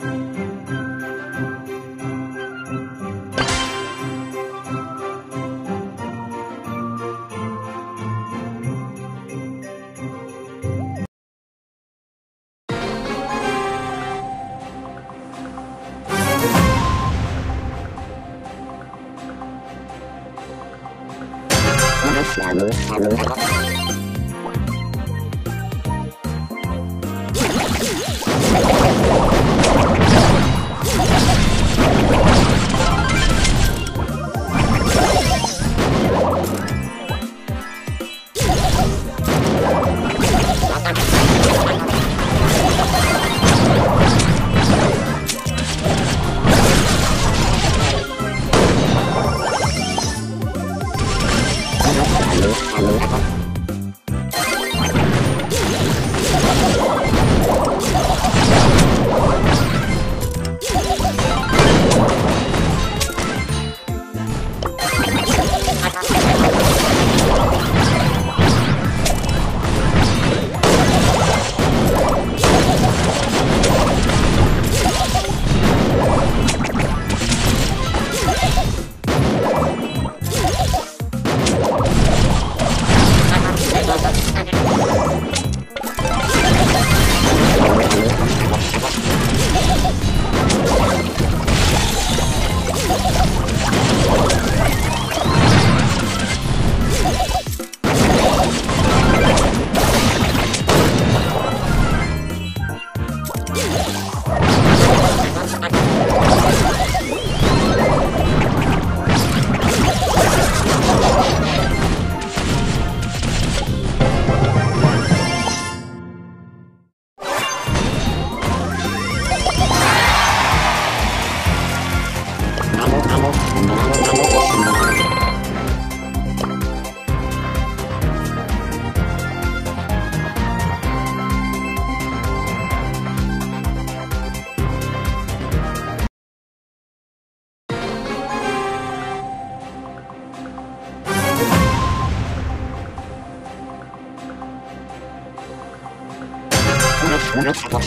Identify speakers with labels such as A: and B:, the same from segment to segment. A: Thank you. Bunu tutmuş.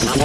A: you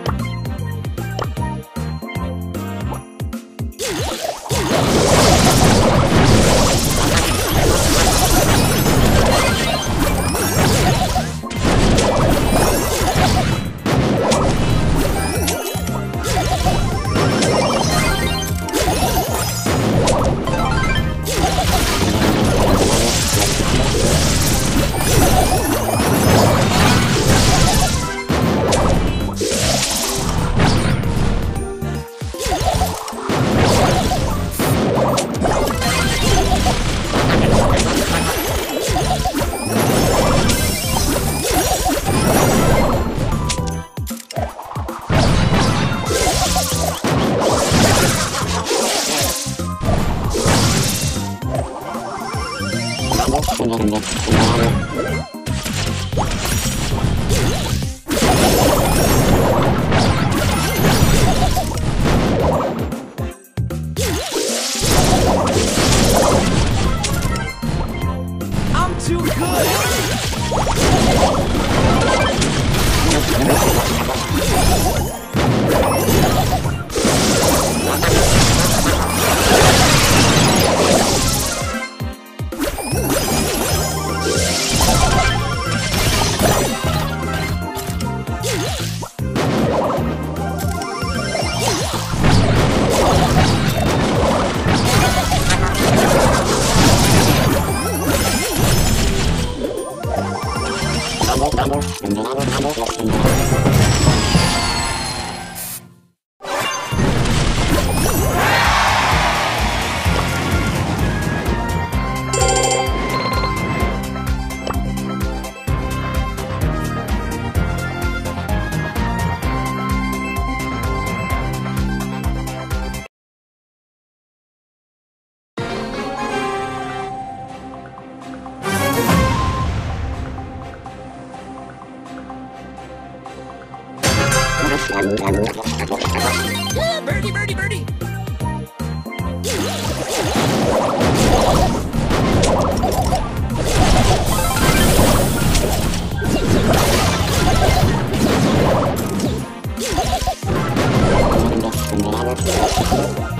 A: そんなそんな birdie, birdie, birdie! Thank you.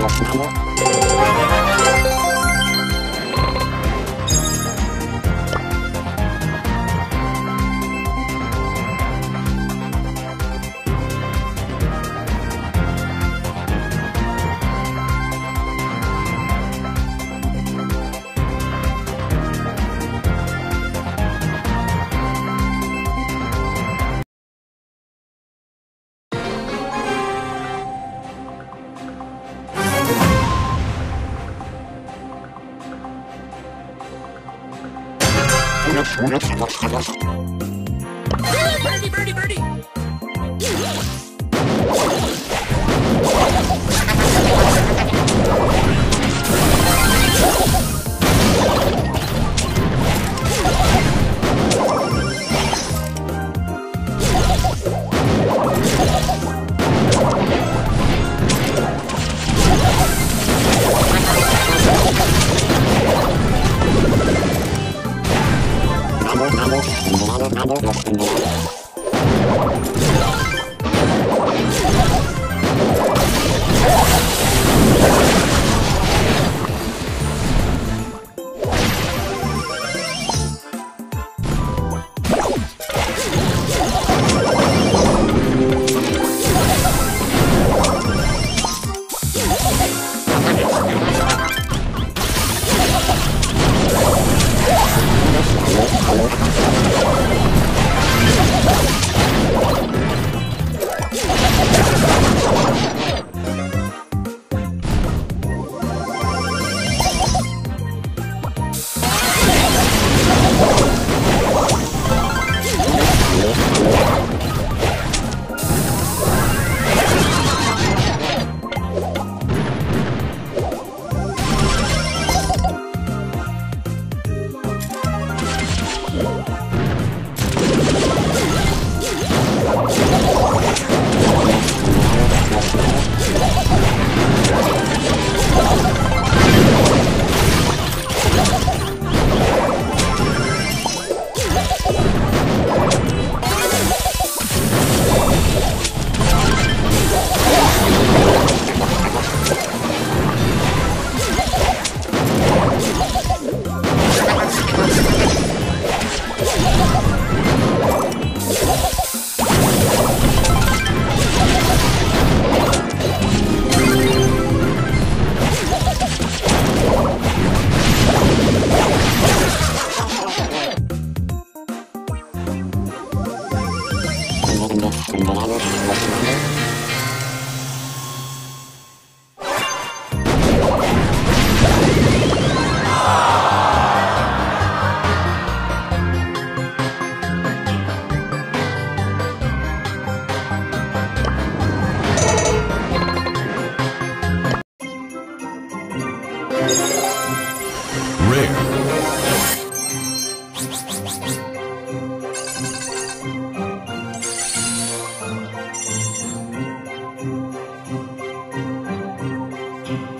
A: 我。Birdie, birdie, birdie,